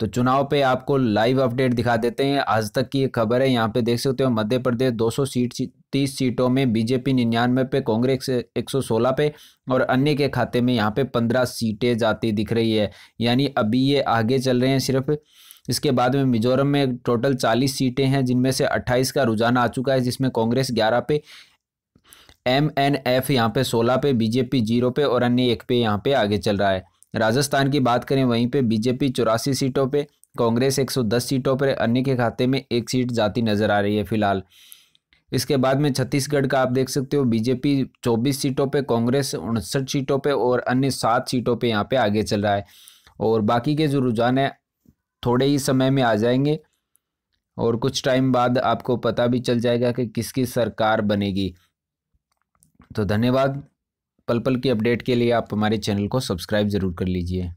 तो चुनाव पे आपको लाइव अपडेट दिखा देते हैं। आज तक की खबर है, यहाँ पे देख सकते हो, मध्य प्रदेश 200 सीट तीस सीटों में, बीजेपी निन्यानवे पे, कांग्रेस 116 पे और अन्य के खाते में यहाँ पे 15 सीटें जाती दिख रही है। यानी अभी ये आगे चल रहे हैं सिर्फ़। इसके बाद में मिजोरम में टोटल 40 सीटें हैं, जिनमें से 28 का रुझान आ चुका है, जिसमें कांग्रेस 11 पे एम एन एफ़ यहाँ पे 16 पे, बीजेपी ज़ीरो पे और अन्य एक पे यहाँ पे आगे चल रहा है। राजस्थान की बात करें, वहीं पे बीजेपी चौरासी सीटों पे, कांग्रेस 110 सीटों पर अन्य के खाते में एक सीट जाती नज़र आ रही है फ़िलहाल। इसके बाद में छत्तीसगढ़ का आप देख सकते हो, बीजेपी 24 सीटों पे, कांग्रेस उनसठ सीटों पे और अन्य सात सीटों पे यहाँ पे आगे चल रहा है। और बाकी के जो रुझान है, थोड़े ही समय में आ जाएँगे और कुछ टाइम बाद आपको पता भी चल जाएगा कि किसकी सरकार बनेगी। तो धन्यवाद। पल पल की अपडेट के लिए आप हमारे चैनल को सब्सक्राइब ज़रूर कर लीजिए।